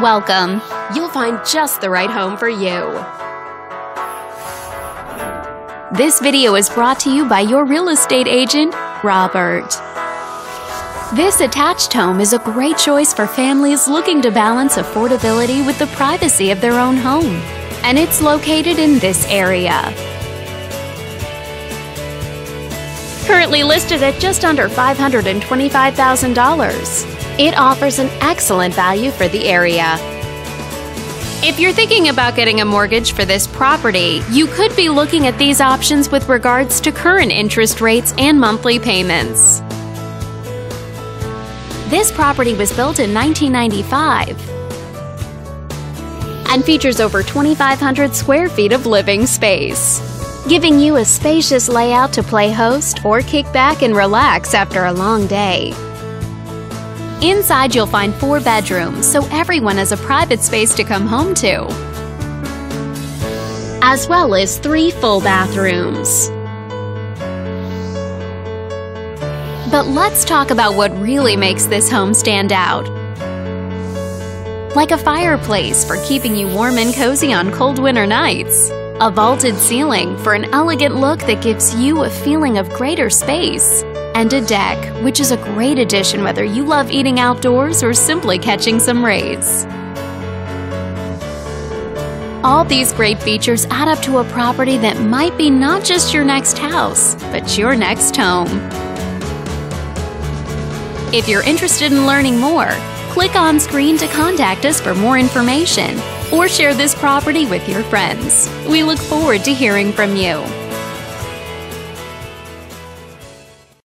Welcome. You'll find just the right home for you. This video is brought to you by your real estate agent, Robert. This attached home is a great choice for families looking to balance affordability with the privacy of their own home. And it's located in this area. Currently listed at just under $525,000. It offers an excellent value for the area. If you're thinking about getting a mortgage for this property, you could be looking at these options with regards to current interest rates and monthly payments. This property was built in 1995 and features over 2,500 square feet of living space, giving you a spacious layout to play host or kick back and relax after a long day. Inside, you'll find four bedrooms, so everyone has a private space to come home to, as well as three full bathrooms. But let's talk about what really makes this home stand out. Like a fireplace for keeping you warm and cozy on cold winter nights, a vaulted ceiling for an elegant look that gives you a feeling of greater space and a deck, which is a great addition whether you love eating outdoors or simply catching some rays. All these great features add up to a property that might be not just your next house, but your next home. If you're interested in learning more, click on screen to contact us for more information or share this property with your friends. We look forward to hearing from you.